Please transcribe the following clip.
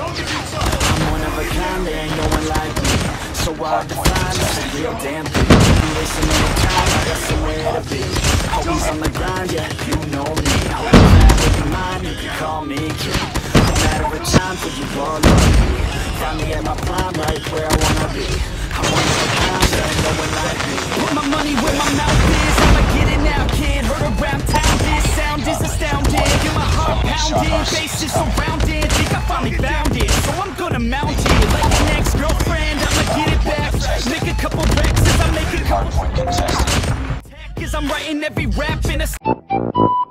I'm one of a kind, there ain't no one like me. So I find, that's a real damn thing. Be wasting no time, I got somewhere to be. Always on the grind, yeah, you know me. Never be mine, you can call me king. No matter the time, for you all love me? Find me at my prime, right where I wanna be. I'm one of a kind, there ain't no one like me. Put my money where my mouth is. I'ma get it now, kid. Heard around town This sound is astounding. Get my heart pounding Bass is surrounding Think I finally is I'm writing every rap in a...